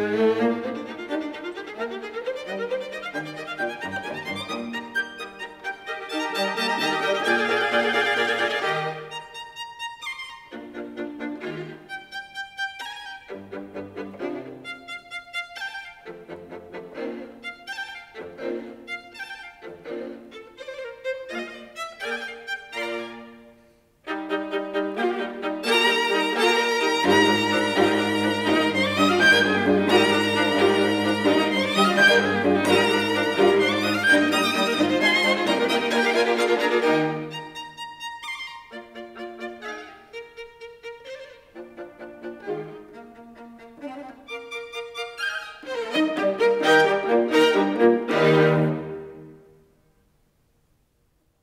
Música